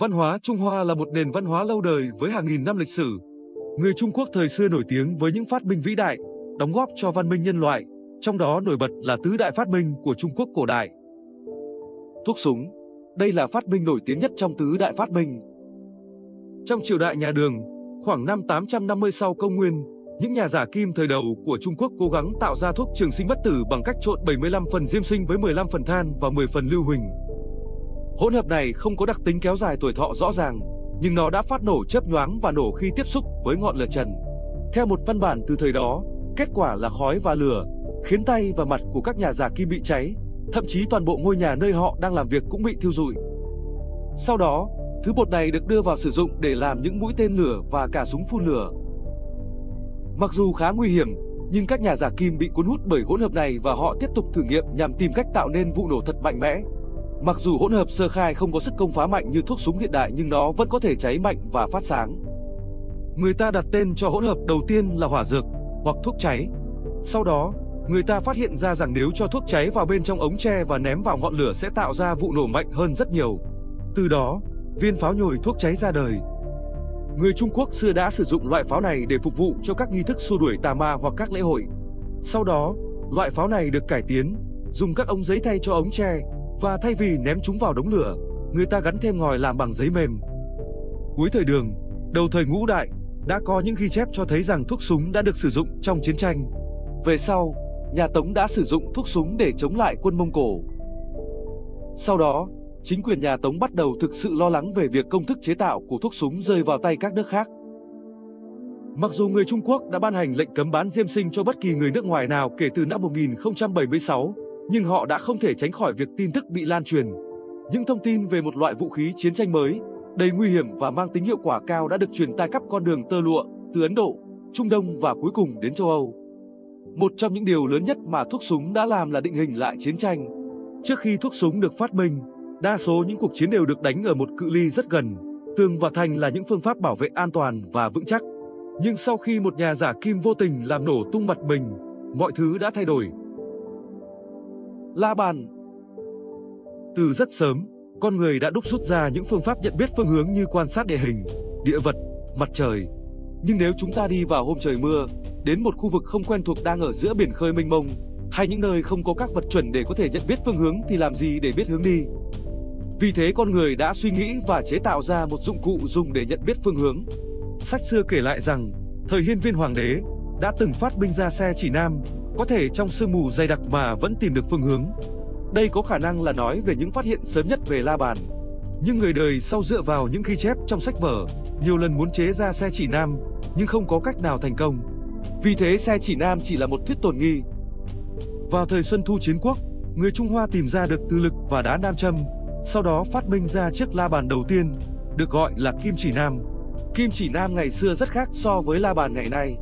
Văn hóa Trung Hoa là một nền văn hóa lâu đời với hàng nghìn năm lịch sử. Người Trung Quốc thời xưa nổi tiếng với những phát minh vĩ đại, đóng góp cho văn minh nhân loại, trong đó nổi bật là tứ đại phát minh của Trung Quốc cổ đại. Thuốc súng, đây là phát minh nổi tiếng nhất trong tứ đại phát minh. Trong triều đại nhà Đường, khoảng năm 850 sau công nguyên, những nhà giả kim thời đầu của Trung Quốc cố gắng tạo ra thuốc trường sinh bất tử bằng cách trộn 75 phần diêm sinh với 15 phần than và 10 phần lưu huỳnh. Hỗn hợp này không có đặc tính kéo dài tuổi thọ rõ ràng, nhưng nó đã phát nổ chớp nhoáng và nổ khi tiếp xúc với ngọn lửa trần. Theo một văn bản từ thời đó, kết quả là khói và lửa, khiến tay và mặt của các nhà giả kim bị cháy, thậm chí toàn bộ ngôi nhà nơi họ đang làm việc cũng bị thiêu rụi. Sau đó, thứ bột này được đưa vào sử dụng để làm những mũi tên lửa và cả súng phun lửa. Mặc dù khá nguy hiểm, nhưng các nhà giả kim bị cuốn hút bởi hỗn hợp này và họ tiếp tục thử nghiệm nhằm tìm cách tạo nên vụ nổ thật mạnh mẽ. Mặc dù hỗn hợp sơ khai không có sức công phá mạnh như thuốc súng hiện đại nhưng nó vẫn có thể cháy mạnh và phát sáng. Người ta đặt tên cho hỗn hợp đầu tiên là hỏa dược hoặc thuốc cháy. Sau đó, người ta phát hiện ra rằng nếu cho thuốc cháy vào bên trong ống tre và ném vào ngọn lửa sẽ tạo ra vụ nổ mạnh hơn rất nhiều. Từ đó, viên pháo nhồi thuốc cháy ra đời. Người Trung Quốc xưa đã sử dụng loại pháo này để phục vụ cho các nghi thức xua đuổi tà ma hoặc các lễ hội. Sau đó, loại pháo này được cải tiến, dùng các ống giấy thay cho ống tre, và thay vì ném chúng vào đống lửa, người ta gắn thêm ngòi làm bằng giấy mềm. Cuối thời đường, đầu thời ngũ đại, đã có những ghi chép cho thấy rằng thuốc súng đã được sử dụng trong chiến tranh. Về sau, nhà Tống đã sử dụng thuốc súng để chống lại quân Mông Cổ. Sau đó, chính quyền nhà Tống bắt đầu thực sự lo lắng về việc công thức chế tạo của thuốc súng rơi vào tay các nước khác. Mặc dù người Trung Quốc đã ban hành lệnh cấm bán diêm sinh cho bất kỳ người nước ngoài nào kể từ năm 1076, nhưng họ đã không thể tránh khỏi việc tin tức bị lan truyền. Những thông tin về một loại vũ khí chiến tranh mới, đầy nguy hiểm và mang tính hiệu quả cao đã được truyền tai khắp con đường tơ lụa từ Ấn Độ, Trung Đông và cuối cùng đến châu Âu. Một trong những điều lớn nhất mà thuốc súng đã làm là định hình lại chiến tranh. Trước khi thuốc súng được phát minh, đa số những cuộc chiến đều được đánh ở một cự ly rất gần. Tường và thành là những phương pháp bảo vệ an toàn và vững chắc. Nhưng sau khi một nhà giả kim vô tình làm nổ tung mặt mình, mọi thứ đã thay đổi. La bàn Từ rất sớm, con người đã đúc rút ra những phương pháp nhận biết phương hướng như quan sát địa hình, địa vật, mặt trời. Nhưng nếu chúng ta đi vào hôm trời mưa, đến một khu vực không quen thuộc đang ở giữa biển khơi mênh mông, hay những nơi không có các vật chuẩn để có thể nhận biết phương hướng thì làm gì để biết hướng đi? Vì thế con người đã suy nghĩ và chế tạo ra một dụng cụ dùng để nhận biết phương hướng. Sách xưa kể lại rằng, thời hiên viên hoàng đế đã từng phát minh ra xe chỉ nam, có thể trong sương mù dày đặc mà vẫn tìm được phương hướng. Đây có khả năng là nói về những phát hiện sớm nhất về La Bàn. Nhưng người đời sau dựa vào những ghi chép trong sách vở, nhiều lần muốn chế ra xe chỉ nam, nhưng không có cách nào thành công. Vì thế xe chỉ nam chỉ là một thuyết tồn nghi. Vào thời Xuân Thu Chiến Quốc, người Trung Hoa tìm ra được từ lực và đá nam châm, sau đó phát minh ra chiếc la bàn đầu tiên, được gọi là kim chỉ nam. Kim chỉ nam ngày xưa rất khác so với la bàn ngày nay.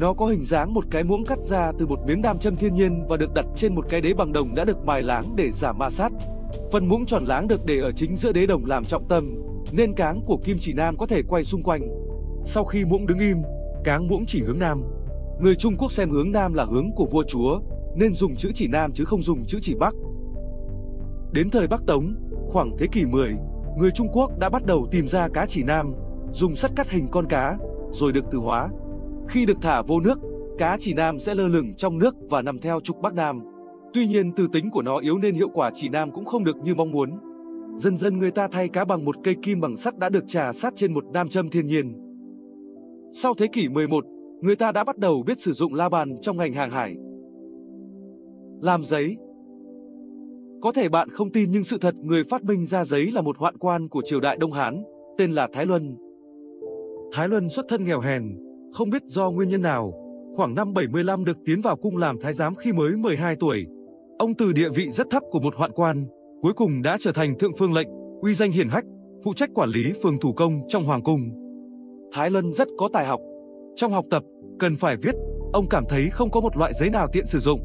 Nó có hình dáng một cái muỗng cắt ra từ một miếng nam châm thiên nhiên và được đặt trên một cái đế bằng đồng đã được mài láng để giảm ma sát. Phần muỗng tròn láng được để ở chính giữa đế đồng làm trọng tâm, nên cáng của kim chỉ nam có thể quay xung quanh. Sau khi muỗng đứng im, cáng muỗng chỉ hướng nam. Người Trung Quốc xem hướng nam là hướng của vua chúa, nên dùng chữ chỉ nam chứ không dùng chữ chỉ bắc. Đến thời Bắc Tống, khoảng thế kỷ 10, người Trung Quốc đã bắt đầu tìm ra cá chỉ nam, dùng sắt cắt hình con cá, rồi được từ hóa. Khi được thả vô nước, cá chỉ nam sẽ lơ lửng trong nước và nằm theo trục Bắc Nam. Tuy nhiên từ tính của nó yếu nên hiệu quả chỉ nam cũng không được như mong muốn. Dần dần người ta thay cá bằng một cây kim bằng sắt đã được trà sát trên một nam châm thiên nhiên. Sau thế kỷ 11, người ta đã bắt đầu biết sử dụng la bàn trong ngành hàng hải. Làm giấy Có thể bạn không tin nhưng sự thật người phát minh ra giấy là một hoạn quan của triều đại Đông Hán, tên là Thái Luân. Thái Luân xuất thân nghèo hèn, không biết do nguyên nhân nào, khoảng năm 75 được tiến vào cung làm thái giám khi mới 12 tuổi. Ông từ địa vị rất thấp của một hoạn quan, cuối cùng đã trở thành thượng phương lệnh, uy danh hiển hách, phụ trách quản lý phường thủ công trong hoàng cung. Thái Lân rất có tài học. Trong học tập, cần phải viết, ông cảm thấy không có một loại giấy nào tiện sử dụng.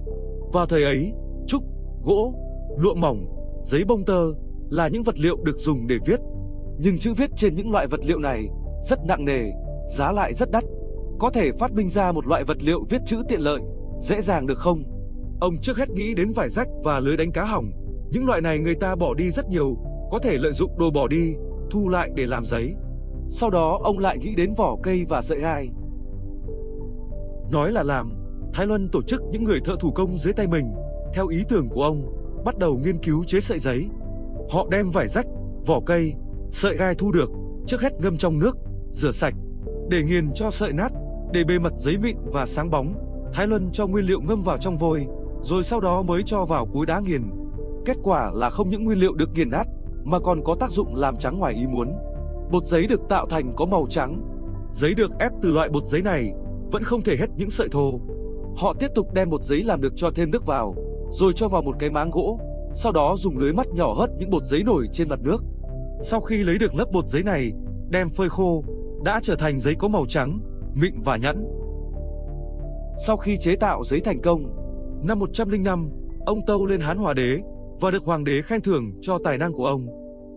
Vào thời ấy, trúc, gỗ, lụa mỏng, giấy bông tơ là những vật liệu được dùng để viết. Nhưng chữ viết trên những loại vật liệu này rất nặng nề, giá lại rất đắt. Có thể phát minh ra một loại vật liệu viết chữ tiện lợi, dễ dàng được không? Ông trước hết nghĩ đến vải rách và lưới đánh cá hỏng. Những loại này người ta bỏ đi rất nhiều, có thể lợi dụng đồ bỏ đi, thu lại để làm giấy. Sau đó ông lại nghĩ đến vỏ cây và sợi gai. Nói là làm, Thái Luân tổ chức những người thợ thủ công dưới tay mình, theo ý tưởng của ông, bắt đầu nghiên cứu chế sợi giấy. Họ đem vải rách, vỏ cây, sợi gai thu được, trước hết ngâm trong nước, rửa sạch, để nghiền cho sợi nát, để bề mặt giấy mịn và sáng bóng. Thái Luân cho nguyên liệu ngâm vào trong vôi, rồi sau đó mới cho vào cối đá nghiền. Kết quả là không những nguyên liệu được nghiền nát, mà còn có tác dụng làm trắng ngoài ý muốn. Bột giấy được tạo thành có màu trắng. Giấy được ép từ loại bột giấy này vẫn không thể hết những sợi thô. Họ tiếp tục đem bột giấy làm được cho thêm nước vào, rồi cho vào một cái máng gỗ, sau đó dùng lưới mắt nhỏ hất những bột giấy nổi trên mặt nước. Sau khi lấy được lớp bột giấy này, đem phơi khô, đã trở thành giấy có màu trắng, mịn và nhẫn. Sau khi chế tạo giấy thành công, năm 105, ông tâu lên Hán Hòa Đế và được hoàng đế khen thưởng cho tài năng của ông.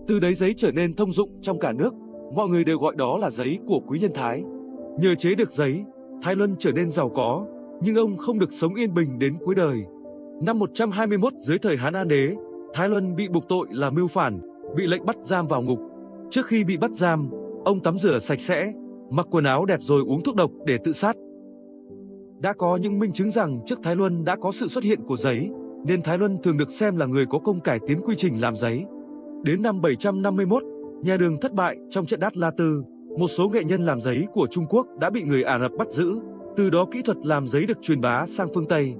Từ đấy giấy trở nên thông dụng trong cả nước, mọi người đều gọi đó là giấy của quý nhân Thái. Nhờ chế được giấy, Thái Luân trở nên giàu có, nhưng ông không được sống yên bình đến cuối đời. Năm 121 dưới thời Hán An Đế, Thái Luân bị buộc tội là mưu phản, bị lệnh bắt giam vào ngục. Trước khi bị bắt giam, ông tắm rửa sạch sẽ, mặc quần áo đẹp rồi uống thuốc độc để tự sát. Đã có những minh chứng rằng trước Thái Luân đã có sự xuất hiện của giấy, nên Thái Luân thường được xem là người có công cải tiến quy trình làm giấy. Đến năm 751, nhà đường thất bại trong trận Đát La Tư, một số nghệ nhân làm giấy của Trung Quốc đã bị người Ả Rập bắt giữ, từ đó kỹ thuật làm giấy được truyền bá sang phương Tây.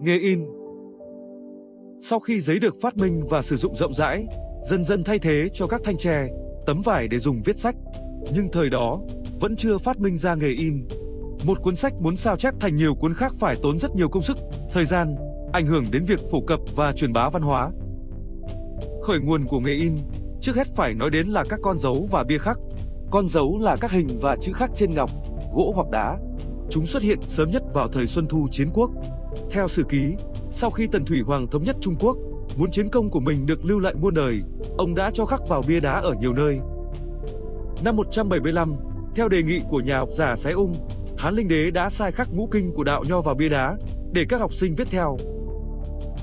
Nghề in Sau khi giấy được phát minh và sử dụng rộng rãi, dần dần thay thế cho các thanh tre, tấm vải để dùng viết sách. Nhưng thời đó, vẫn chưa phát minh ra nghề in. Một cuốn sách muốn sao chép thành nhiều cuốn khác phải tốn rất nhiều công sức, thời gian, ảnh hưởng đến việc phổ cập và truyền bá văn hóa. Khởi nguồn của nghề in, trước hết phải nói đến là các con dấu và bia khắc. Con dấu là các hình và chữ khắc trên ngọc, gỗ hoặc đá. Chúng xuất hiện sớm nhất vào thời Xuân Thu Chiến Quốc. Theo sử ký, sau khi Tần Thủy Hoàng thống nhất Trung Quốc, muốn chiến công của mình được lưu lại muôn đời, ông đã cho khắc vào bia đá ở nhiều nơi. Năm 175, theo đề nghị của nhà học giả Sái Ung, Hán Linh Đế đã sai khắc ngũ kinh của đạo nho vào bia đá để các học sinh viết theo.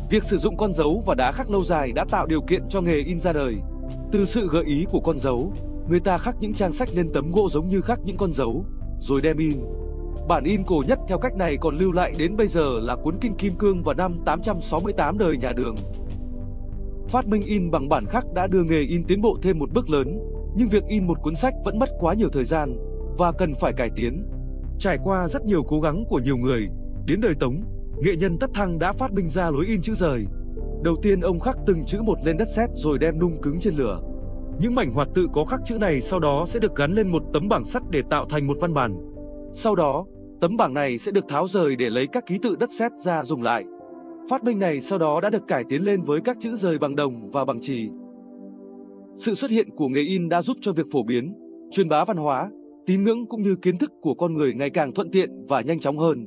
Việc sử dụng con dấu và đá khắc lâu dài đã tạo điều kiện cho nghề in ra đời. Từ sự gợi ý của con dấu, người ta khắc những trang sách lên tấm gỗ giống như khắc những con dấu, rồi đem in. Bản in cổ nhất theo cách này còn lưu lại đến bây giờ là cuốn Kinh Kim Cương vào năm 868 đời nhà Đường. Phát minh in bằng bản khắc đã đưa nghề in tiến bộ thêm một bước lớn, nhưng việc in một cuốn sách vẫn mất quá nhiều thời gian và cần phải cải tiến. Trải qua rất nhiều cố gắng của nhiều người, đến đời Tống, nghệ nhân Tất Thăng đã phát minh ra lối in chữ rời. Đầu tiên ông khắc từng chữ một lên đất sét rồi đem nung cứng trên lửa. Những mảnh hoạt tự có khắc chữ này sau đó sẽ được gắn lên một tấm bảng sắt để tạo thành một văn bản. Sau đó, tấm bảng này sẽ được tháo rời để lấy các ký tự đất sét ra dùng lại. Phát minh này sau đó đã được cải tiến lên với các chữ rời bằng đồng và bằng chì. Sự xuất hiện của nghề in đã giúp cho việc phổ biến, truyền bá văn hóa, tín ngưỡng cũng như kiến thức của con người ngày càng thuận tiện và nhanh chóng hơn.